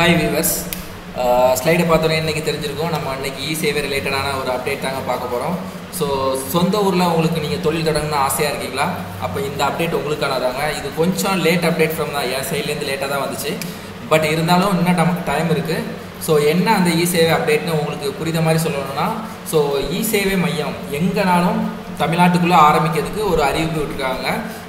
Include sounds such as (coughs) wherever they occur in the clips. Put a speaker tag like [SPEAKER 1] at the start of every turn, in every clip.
[SPEAKER 1] Hi viewers ஸ்லைடை பார்த்தோன்னே இன்றைக்கி தெரிஞ்சிருக்கோம். நம்ம அன்றைக்கி இ சேவை ரிலேட்டடான ஒரு அப்டேட் தாங்க பார்க்க போகிறோம் ஸோ சொந்த ஊரில் உங்களுக்கு நீங்கள் தொழில் தொடங்கணும்னு ஆசையாக இருக்கீங்களா? அப்போ இந்த அப்டேட் உங்களுக்கானதாங்க. இது கொஞ்சம் லேட் அப்டேட் ஃப்ரம் தான். என் சைட்லேருந்து லேட்டாக தான் வந்துச்சு. பட் இருந்தாலும் இன்னும் நமக்கு டைம் இருக்குது ஸோ என்ன அந்த இ சேவை அப்டேட்னு உங்களுக்கு புரித மாதிரி சொல்லணும்னா ஸோ இ சேவை மையம் எங்கேனாலும் தமிழ்நாட்டுக்குள்ளே ஆரம்பிக்கிறதுக்கு ஒரு அறிவிப்பு விட்டுருக்காங்க.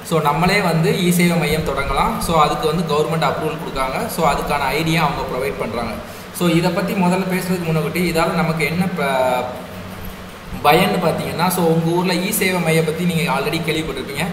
[SPEAKER 1] ஸோ நம்மளே வந்து இ சேவை மையம் தொடங்கலாம். ஸோ அதுக்கு வந்து கவர்மெண்ட் அப்ரூவல் கொடுக்காங்க. ஸோ அதுக்கான ஐடியா அவங்க ப்ரொவைட் பண்ணுறாங்க ஸோ இதை பற்றி முதல்ல பேசுகிறதுக்கு முன்னாடி இதால் நமக்கு என்ன பயன்னு பார்த்தீங்கன்னா ஸோ உங்கள் ஊரில் இ சேவை மையம் பற்றி நீங்கள் ஆல்ரெடி கேள்விப்பட்டிருப்பீங்க.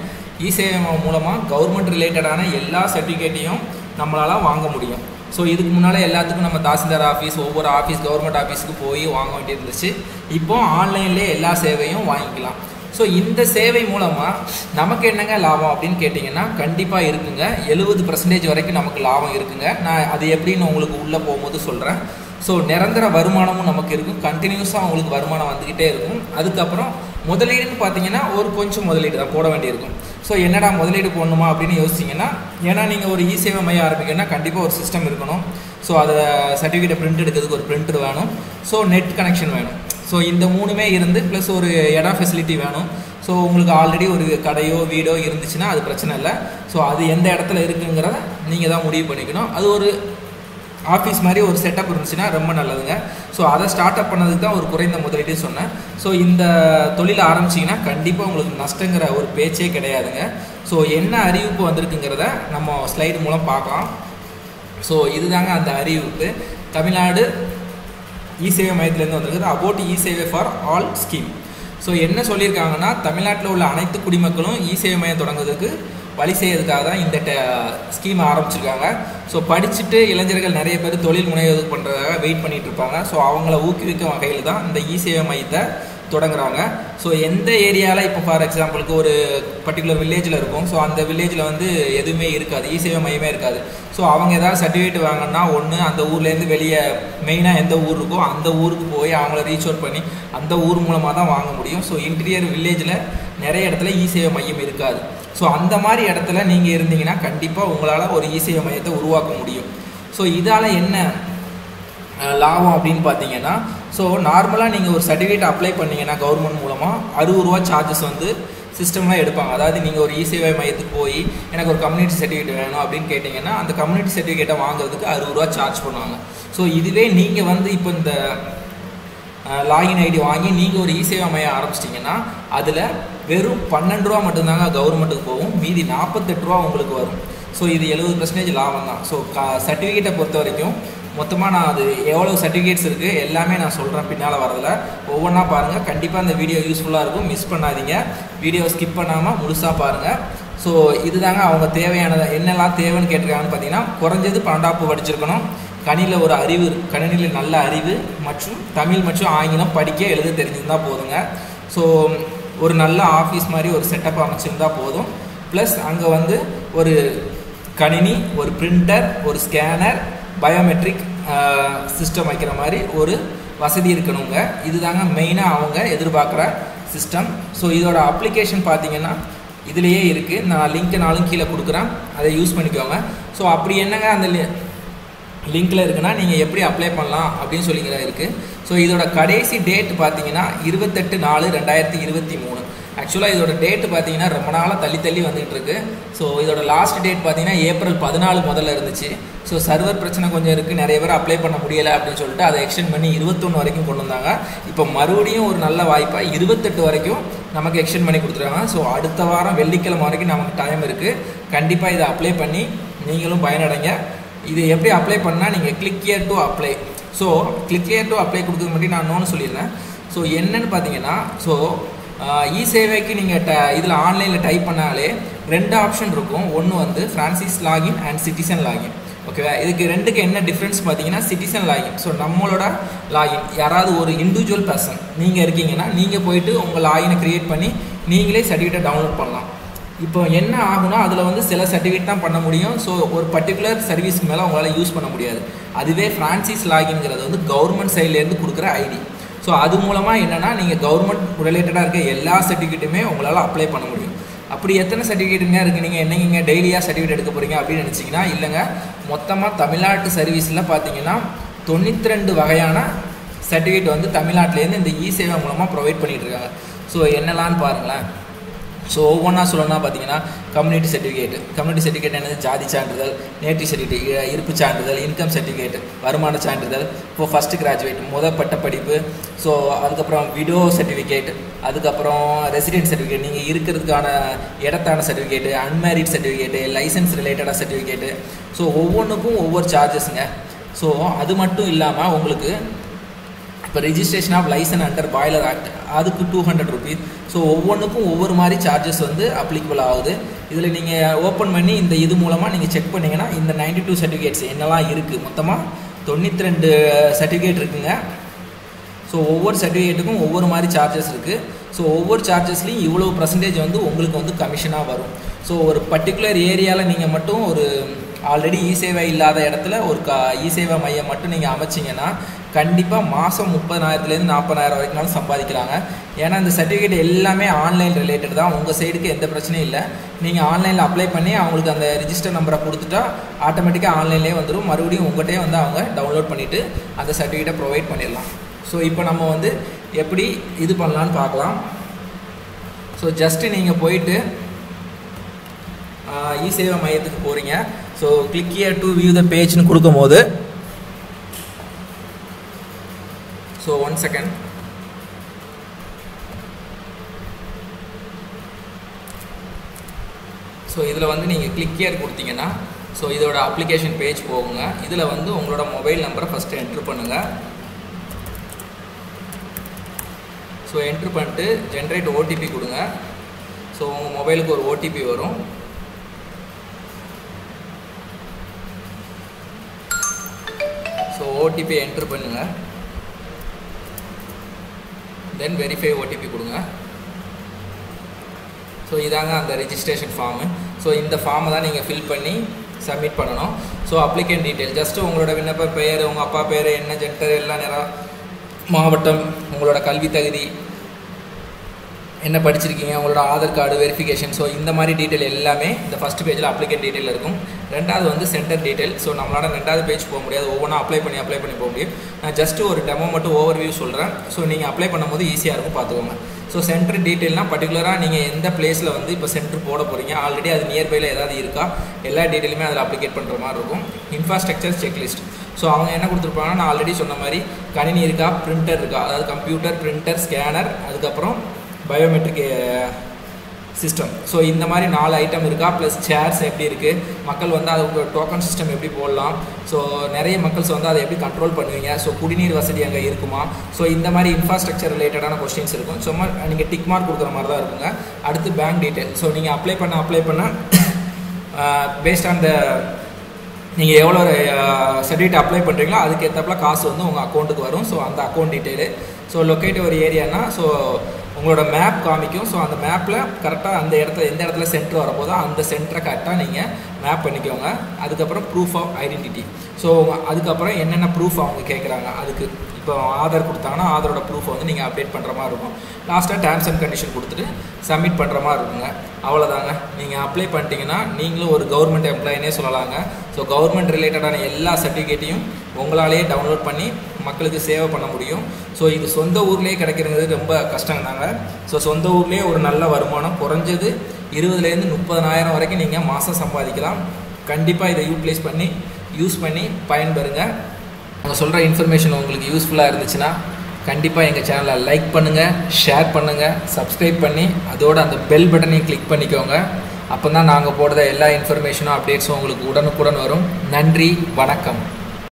[SPEAKER 1] இ சேவை மையம் மூலமாக கவர்மெண்ட் ரிலேட்டடான எல்லா சர்டிஃபிகேட்டையும் நம்மளால் வாங்க முடியும். ஸோ இதுக்கு முன்னால் எல்லாத்துக்கும் நம்ம தாசில்தார் ஆஃபீஸ் ஒவ்வொரு ஆஃபீஸ் கவர்மெண்ட் ஆஃபீஸ்க்கு போய் வாங்க வேண்டியிருந்துச்சு. இப்போ ஆன்லைன்லேயே எல்லா சேவையும் வாங்கிக்கலாம். ஸோ இந்த சேவை மூலமாக நமக்கு என்னங்க லாபம் அப்படின்னு கேட்டிங்கன்னா கண்டிப்பாக இருக்குங்க. எழுபது பர்சன்டேஜ் வரைக்கும் நமக்கு லாபம் இருக்குங்க. நான் அது எப்படின்னு உங்களுக்கு உள்ளே போகும்போது சொல்கிறேன் ஸோ நிரந்தர வருமானமும் நமக்கு இருக்கும். கண்டினியூஸாக உங்களுக்கு வருமானம் வந்துக்கிட்டே இருக்கும். அதுக்கப்புறம் முதலீடுன்னு பார்த்தீங்கன்னா ஒரு கொஞ்சம் முதலீடு தான் போட வேண்டியிருக்கும். ஸோ என்னடா முதலீடு போடணுமா அப்படின்னு யோசிச்சிங்கன்னா ஏன்னா நீங்கள் ஒரு இ சேவை மையம் ஆரம்பிக்கணும்னா கண்டிப்பாக ஒரு சிஸ்டம் இருக்கணும். ஸோ அதை சர்டிஃபிகேட்டை பிரிண்ட் எடுக்கிறதுக்கு ஒரு பிரிண்டர் வேணும். ஸோ நெட் கனெக்ஷன் வேணும். ஸோ இந்த மூணுமே இருந்து ப்ளஸ் ஒரு இடம் ஃபெசிலிட்டி வேணும். ஸோ உங்களுக்கு ஆல்ரெடி ஒரு கடையோ வீடோ இருந்துச்சுன்னா அது பிரச்சனை இல்லை. ஸோ அது எந்த இடத்துல இருக்குங்கிறத நீங்கள் தான் முடிவு பண்ணிக்கணும். அது ஒரு ஆஃபீஸ் மாதிரி ஒரு செட்டப் இருந்துச்சுன்னா ரொம்ப நல்லதுங்க. ஸோ அதை ஸ்டார்ட் அப் பண்ணதுக்கு தான் ஒரு குறைந்த முதலீடு சொன்னேன். ஸோ இந்த தொழில் ஆரம்பிச்சிங்கன்னா கண்டிப்பாக உங்களுக்கு நஷ்டங்கிற ஒரு பேச்சே கிடையாதுங்க. ஸோ என்ன அறிவிப்பு வந்திருக்குங்கிறத நம்ம ஸ்லைடு மூலம் பார்க்கலாம். ஸோ இதுதாங்க அந்த அறிவிப்பு. தமிழ்நாடு இசேவை மையத்திலேருந்து வந்திருக்குது. அபவுட் இசேவை ஃபார் ஆல் ஸ்கீம் ஸோ என்ன சொல்லியிருக்காங்கன்னா தமிழ்நாட்டில் உள்ள அனைத்து குடிமக்களும் இசேவை மையம் தொடங்குறதுக்கு வழி செய்யறதுக்காக தான் இந்த ஸ்கீம் ஆரம்பிச்சிருக்காங்க. ஸோ படிச்சுட்டு இளைஞர்கள் நிறைய பேர் தொழில் முனைவது பண்ணுறதுக்காக வெயிட் பண்ணிகிட்டு இருப்பாங்க. ஸோ அவங்கள ஊக்குவிக்கும் வகையில் தான் இந்த இ சேவை மையத்தை தொடங்குறாங்க. ஸோ எந்த ஏரியாவில் இப்போ ஃபார் எக்ஸாம்பிளுக்கு ஒரு பர்டிகுலர் வில்லேஜில் இருக்கும். ஸோ அந்த வில்லேஜில் வந்து எதுவுமே இருக்காது. இ சேவை மையமே இருக்காது. ஸோ அவங்க ஏதாவது சர்டிஃபிகேட் வாங்கினா ஒன்று அந்த ஊர்லேருந்து வெளியே மெயினாக எந்த ஊர் இருக்கோ அந்த ஊருக்கு போய் அவங்கள ரீச் அவுட் பண்ணி அந்த ஊர் மூலமாக தான் வாங்க முடியும். ஸோ இன்டீரியர் வில்லேஜில் நிறைய இடத்துல இ சேவை மையம் இருக்காது. ஸோ அந்த மாதிரி இடத்துல நீங்கள் இருந்தீங்கன்னா கண்டிப்பாக உங்களால் ஒரு இ சேவை மையத்தை உருவாக்க முடியும். ஸோ இதால் என்ன லாபம் அப்படின்னு பார்த்தீங்கன்னா ஸோ நார்மலாக நீங்கள் ஒரு சர்டிஃபிகேட் அப்ளை பண்ணீங்கன்னா கவர்மெண்ட் மூலமாக அறுபது ரூபா சார்ஜஸ் வந்து சிஸ்டம்லாம் எடுப்பாங்க. அதாவது நீங்கள் ஒரு இசேவை மையத்துக்கு போய் எனக்கு ஒரு கம்யூனிட்டி சர்டிஃபிகேட் வேணும் அப்படின்னு கேட்டிங்கன்னா அந்த கம்யூனிட்டி சர்டிஃபிகேட்டை வாங்குறதுக்கு அறுபது ரூபா சார்ஜ் பண்ணுவாங்க. ஸோ இதுவே நீங்கள் வந்து இப்போ இந்த லாகின் ஐடி வாங்கி நீங்கள் ஒரு இசேவை மையம் ஆரம்பிச்சிட்டிங்கன்னா அதில் வெறும் பன்னெண்டு ரூபா மட்டும்தாங்க கவர்மெண்ட்டுக்கு போகும். மீதி நாற்பத்தெட்டு ரூபா உங்களுக்கு வரும். ஸோ இது எழுபது பர்சன்டேஜ் லாபம் தான் ஸோ சர்டிஃபிகேட்டை பொறுத்த வரைக்கும் மொத்தமாக நான் அது எவ்வளோ சர்டிஃபிகேட்ஸ் இருக்குது எல்லாமே நான் சொல்கிறேன் பின்னால் வரதில். ஒவ்வொன்றா பாருங்கள் கண்டிப்பாக அந்த வீடியோ யூஸ்ஃபுல்லாக இருக்கும். மிஸ் பண்ணாதீங்க. வீடியோ ஸ்கிப் பண்ணாமல் முழுசாக பாருங்கள் ஸோ இதுதாங்க அவங்க தேவையானதை என்னெல்லாம் தேவைன்னு கேட்டிருக்காங்கன்னு பார்த்தீங்கன்னா குறைஞ்சது பன்னெண்டாப்பு படிச்சிருக்கணும். கணினியில் ஒரு அறிவு கணினியில் நல்ல அறிவு மற்றும் தமிழ் மற்றும் ஆங்கிலம் படிக்க எழுத தெரிஞ்சிருந்தால் போதுங்க. ஸோ ஒரு நல்ல ஆஃபீஸ் மாதிரி ஒரு செட்டப் அமைச்சிருந்தால் போதும். ப்ளஸ் அங்கே வந்து ஒரு கணினி ஒரு பிரிண்டர் ஒரு ஸ்கேனர் பயோமெட்ரிக் சிஸ்டம் uh, வைக்கிற மாதிரி ஒரு வசதி இருக்கணுங்க. இதுதாங்க மெயினாக அவங்க எதிர்பார்க்குற சிஸ்டம் ஸோ இதோட அப்ளிகேஷன் பார்த்தீங்கன்னா இதுலேயே இருக்குது நான் லிங்க்கை நாளும் கீழே கொடுக்குறேன். அதை யூஸ் பண்ணிக்கோங்க. ஸோ அப்படி என்னங்க அந்த li- லிங்க்கில் இருக்குன்னா நீங்கள் எப்படி அப்ளை பண்ணலாம் அப்படின்னு சொல்லிக்கிற இருக்குது ஸோ இதோட கடைசி டேட் பார்த்தீங்கன்னா இருபத்தெட்டு நாலு ரெண்டாயிரத்தி இருபத்தி மூணு. ஆக்சுவலாக இதோட டேட் பார்த்தீங்கன்னா ரொம்ப நாளாக தள்ளி தள்ளி வந்துகிட்டு இருக்கு. ஸோ இதோட லாஸ்ட் டேட் பார்த்தீங்கன்னா ஏப்ரல் பதினாலு முதல்ல இருந்துச்சு. ஸோ சர்வர் பிரச்சனை கொஞ்சம் இருக்குது நிறைய பேர் அப்ளை பண்ண முடியலை அப்படின்னு சொல்லிட்டு அதை எக்ஸ்டெண்ட் பண்ணி இருபத்தொன்று வரைக்கும் கொண்டு வந்தாங்க. இப்போ மறுபடியும் ஒரு நல்ல வாய்ப்பாக இருபத்தெட்டு வரைக்கும் நமக்கு எக்ஸ்டெண்ட் பண்ணி கொடுத்துருக்காங்க. ஸோ அடுத்த வாரம் வெள்ளிக்கிழமை வரைக்கும் நமக்கு டைம் இருக்குது கண்டிப்பாக இதை அப்ளை பண்ணி நீங்களும் பயனடைங்க. இது எப்படி அப்ளை பண்ணால் நீங்கள் click to apply so click here to apply கொடுக்குறது மட்டும் நான் இன்னொன்று சொல்லியிருந்தேன் ஸோ என்னன்னு பார்த்தீங்கன்னா ஸோ இ சேவைக்கு நீங்கள் ட இதில் ஆன்லைனில் டைப் பண்ணாலே ரெண்டு ஆப்ஷன் இருக்கும். ஒன்று வந்து franchise login and citizen login ஓகேவா இதுக்கு ரெண்டுக்கு என்ன டிஃப்ரென்ஸ் பார்த்தீங்கன்னா சிட்டிசன் லாகின் ஸோ நம்மளோட லாகின் யாராவது ஒரு இண்டிவிஜுவல் பர்சன் நீங்கள் இருக்கீங்கன்னா நீங்கள் போயிட்டு உங்கள் லாகினை க்ரியேட் பண்ணி நீங்களே சர்டிஃபிகேட்டை டவுன்லோட் பண்ணலாம். இப்போ என்ன ஆகுனா அதில் வந்து சில சர்டிஃபிகேட் தான் பண்ண முடியும். ஸோ ஒரு பர்டிகுலர் சர்வீஸ்க்கு மேலே உங்களால் யூஸ் பண்ண முடியாது. அதுவே ஃப்ரான்சிஸ் லாகின்ங்கிறது வந்து கவர்மெண்ட் சைட்லேருந்து கொடுக்குற ஐடி ஸோ அது மூலமாக என்னென்னா நீங்கள் கவர்மெண்ட் ரிலேட்டடாக இருக்க எல்லா சர்டிஃபிகேட்டுமே உங்களால் அப்ளை பண்ண முடியும். அப்படி எத்தனை சர்டிஃபிகேட்டுங்க இருக்குது நீங்கள் என்னங்க டெய்லியாக சர்டிஃபிகேட் எடுக்க போகிறீங்க அப்படின்னு நினச்சிங்கன்னா இல்லைங்க. மொத்தமாக தமிழ்நாட்டு சர்வீஸில் பார்த்தீங்கன்னா தொண்ணூற்றி ரெண்டு வகையான சர்டிஃபிகேட் வந்து தமிழ்நாட்டிலேருந்து இந்த இ சேவை மூலமாக ப்ரொவைட் பண்ணிகிட்டு இருக்காங்க. ஸோ என்னெல்லாம்னு பாருங்களேன். ஸோ ஒவ்வொன்றா சொல்லணும்னா பார்த்தீங்கன்னா கம்யூனிட்டி சர்டிஃபிகேட் கம்யூனிட்டி சர்டிஃபிகேட் என்னது? ஜாதி சான்றிதழ் நேட்டிவ் சர்டிஃபிகேட் இருப்பு சான்றிதழ் இன்கம் சர்டிஃபிகேட் வருமான சான்றிதழ் இப்போ ஃபஸ்ட்டு கிராஜுவேட் முத பட்ட படிப்பு. ஸோ அதுக்கப்புறம் விடோ சர்டிஃபிகேட் அதுக்கப்புறம் ரெசிடென்ட் சர்டிஃபிகேட் நீங்கள் இருக்கிறதுக்கான இடத்தான சர்டிஃபிகேட்டு அன்மேரிட் சர்டிஃபிகேட்டு லைசன்ஸ் ரிலேட்டடாக சர்டிஃபிகேட்டு ஸோ ஒவ்வொன்றுக்கும் ஒவ்வொரு சார்ஜஸ்ங்க ஸோ அது மட்டும் இல்லாமல் உங்களுக்கு இப்போ registration of licence under boiler act அதுக்கு டூ ஹண்ட்ரட் ருபீஸ் ஸோ ஒவ்வொன்றுக்கும் ஒவ்வொரு மாதிரி சார்ஜஸ் வந்து அப்ளிகபிள் ஆகுது. இதில் நீங்கள் ஓப்பன் பண்ணி இந்த இது மூலமாக நீங்கள் செக் பண்ணிங்கன்னா இந்த நைன்டி டூ சர்டிஃபிகேட்ஸ் என்னெல்லாம் இருக்குது மொத்தமாக தொண்ணூற்றி ரெண்டு சர்டிஃபிகேட் இருக்குங்க. ஸோ ஒவ்வொரு சர்டிஃபிகேட்டுக்கும் ஒவ்வொரு மாதிரி சார்ஜஸ் இருக்குது ஸோ ஒவ்வொரு சார்ஜஸ்லையும் இவ்வளோ பர்சன்டேஜ் வந்து உங்களுக்கு வந்து கமிஷனாக வரும். ஸோ ஒரு பர்டிகுலர் ஏரியாவில் நீங்கள் மட்டும் ஒரு ஆல்ரெடி இ சேவை இல்லாத இடத்துல ஒரு க இ சேவை மையம் மட்டும் நீங்கள் அமைச்சிங்கன்னா கண்டிப்பாக மாதம் முப்பதாயிரத்துலேருந்து நாற்பதாயிரம் வரைக்கும்னாலும் சம்பாதிக்கிறாங்க ஏன்னா இந்த சர்டிஃபிகேட் எல்லாமே ஆன்லைன் ரிலேட்டட் தான். உங்கள் சைடுக்கு எந்த பிரச்சனையும் இல்லை. நீங்கள் ஆன்லைனில் அப்ளை பண்ணி அவங்களுக்கு அந்த ரிஜிஸ்டர் நம்பரை கொடுத்துட்டா ஆட்டோமேட்டிக்காக ஆன்லைன்லேயே வந்துடும் மறுபடியும் உங்கள்கிட்டயே வந்து அவங்க டவுன்லோட் பண்ணிவிட்டு அந்த சர்டிஃபிகேட்டை ப்ரொவைட் பண்ணிடலாம். ஸோ இப்போ நம்ம வந்து எப்படி இது பண்ணலான்னு பார்க்கலாம். ஸோ ஜஸ்ட்டு நீங்கள் போயிட்டு இ சேவை மையத்துக்கு போகிறீங்க so click here to view the பேஜ்னு கொடுக்கும்போது ஸோ ஒன் செகண்ட் ஸோ இதில் வந்து நீங்கள் கிளிக் இயர் கொடுத்தீங்கன்னா ஸோ இதோட அப்ளிகேஷன் பேஜ் போகுங்க. இதில் வந்து உங்களோட மொபைல் நம்பரை ஃபஸ்ட்டு என்ட்ரு பண்ணுங்கள் ஸோ என்ட்ரு பண்ணிட்டு ஜென்ரேட் ஓடிபி கொடுங்க. ஸோ உங்கள் மொபைலுக்கு ஒரு ஓடிபி வரும். ஸோ ஓடிபி என்ட்ரு பண்ணுங்கள் தென் வெரிஃபை ஓடிபி கொடுங்க. ஸோ இதாங்க அந்த ரிஜிஸ்ட்ரேஷன் ஃபார்மு ஸோ இந்த ஃபார்மை தான் நீங்கள் ஃபில் பண்ணி சப்மிட் பண்ணணும். ஸோ அப்ளிகேண்ட் டீட்டெயில் ஜஸ்ட்டு உங்களோட விண்ணப்ப பெயர் உங்கள் அப்பா பேர் என்ன ஜென்டர் எல்லாம் நேரம் மாவட்டம் உங்களோட கல்வி தகுதி என்ன படிச்சிருக்கீங்க உங்களோட ஆதார் கார்டு வெரிஃபிகேஷன் ஸோ இந்த மாதிரி டீட்டெயில் எல்லாமே இந்த ஃபஸ்ட் பேஜில் அப்ளிகேட் டீட்டெயில் இருக்கும். ரெண்டாவது வந்து சென்டர் டீட்டெயில் ஸோ நம்மளால் ரெண்டாவது பேஜ் போக முடியாது ஒவ்வொன்றா அப்ளை பண்ணி அப்ளை பண்ணி போக முடியும். நான் ஜஸ்ட்டு ஒரு டெமோ மட்டும் ஓவர் வியூ சொல்கிறேன் ஸோ நீங்கள் அப்ளை பண்ணும்போது ஈஸியாக இருக்கும் பார்த்துக்கோங்க. ஸோ சென்டர் டீட்டெயில்னால் பர்டிகுலராக நீங்கள் எந்த பிளேஸில் வந்து இப்போ சென்டர் போட போகிறீங்க ஆல்ரெடி அது நியர்பையில் ஏதாவது இருக்கா? எல்லா டீட்டெயிலுமே அதில் அப்ளிகேட் பண்ணுற மாதிரி இருக்கும். இன்ஃப்ராஸ்ட்ரக்சர் செக்லிஸ்ட் ஸோ அவங்க என்ன கொடுத்துருப்பாங்கன்னா நான் ஆல்ரெடி சொன்ன மாதிரி கணினி இருக்கா பிரிண்டர் இருக்கா? அதாவது கம்ப்யூட்டர் பிரிண்டர் ஸ்கேனர் அதுக்கப்புறம் பயோமெட்ரிக் சிஸ்டம் ஸோ இந்த மாதிரி நாலு ஐட்டம் இருக்கா? ப்ளஸ் சேர்ஸ் எப்படி இருக்குது மக்கள் வந்து அது டோக்கன் சிஸ்டம் எப்படி போடலாம்? ஸோ நிறைய மக்கள்ஸ் வந்து அதை எப்படி கண்ட்ரோல் பண்ணுவீங்க? ஸோ குடிநீர் வசதி அங்கே இருக்குமா? ஸோ இந்த மாதிரி இன்ஃப்ராஸ்ட்ரக்சர் ரிலேட்டடான கொஸ்டின்ஸ் இருக்கும். சும்மா நீங்கள் டிக் மார்க் கொடுக்குற மாதிரி தான் இருக்குங்க. அடுத்து பேங்க் டீட்டெயில் ஸோ நீங்கள் அப்ளை பண்ண அப்ளை பண்ண பேஸ்ட் (coughs) ஆன் த நீங்கள் எவ்வளோ சர்டிஃபிகேட் அப்ளை பண்ணுறீங்களோ அதுக்கு ஏற்றப்பல காசு வந்து உங்கள் அக்கௌண்ட்டுக்கு வரும். ஸோ அந்த அக்கௌண்ட் டீட்டெயிலு ஸோ லொக்கேட் ஒரு ஏரியானா ஸோ உங்களோட மேப் காமிக்கும். ஸோ அந்த மேப்பில் கரெக்டாக அந்த இடத்துல எந்த இடத்துல சென்டர் வரப்போதோ அந்த சென்டரை கரெக்டாக நீங்கள் மேப் பண்ணிக்கோங்க. அதுக்கப்புறம் ப்ரூஃப் ஆஃப் ஐடென்டிட்டி ஸோ அதுக்கப்புறம் என்னென்ன ப்ரூஃப் அவங்க கேட்குறாங்க அதுக்கு இப்போ ஆதார் கொடுத்தாங்கன்னா ஆதாரோட ப்ரூஃப் வந்து நீங்கள் அப்டேட் பண்ணுற மாதிரி இருக்கும். லாஸ்ட்டாக டேர்ம்ஸ் அண்ட் கண்டிஷன் கொடுத்துட்டு சப்மிட் பண்ணுற மாதிரி இருக்குங்க. அவ்வளோதாங்க நீங்கள் அப்ளை பண்ணிட்டீங்கன்னா நீங்களும் ஒரு கவர்மெண்ட் எம்ப்ளாயினே சொல்லலாங்க. ஸோ கவர்மெண்ட் ரிலேட்டடான எல்லா சர்டிஃபிகேட்டையும் உங்களாலேயே டவுன்லோட் பண்ணி மக்களுக்கு சேவை பண்ண முடியும். ஸோ இது சொந்த ஊர்லேயே கிடைக்கிறது ரொம்ப கஷ்டம்னாங்க ஸோ சொந்த ஊர்லேயே ஒரு நல்ல வருமானம் குறைஞ்சது இருபதுலேருந்து முப்பதனாயிரம் வரைக்கும் நீங்கள் மாதம் சம்பாதிக்கலாம். கண்டிப்பாக இதை யூட்டிலைஸ் பண்ணி யூஸ் பண்ணி பயன்பெறுங்க. அவங்க சொல்கிற இன்ஃபர்மேஷன் உங்களுக்கு யூஸ்ஃபுல்லாக இருந்துச்சுன்னா கண்டிப்பாக எங்கள் சேனலை லைக் பண்ணுங்கள் ஷேர் பண்ணுங்கள் சப்ஸ்கிரைப் பண்ணி அதோட அந்த பெல் பட்டனையும் கிளிக் பண்ணிக்கோங்க. அப்போ தான் நாங்கள் போடுற எல்லா இன்ஃபர்மேஷனும் அப்டேட்ஸும் உங்களுக்கு உடனுக்குடன் வரும். நன்றி வணக்கம்.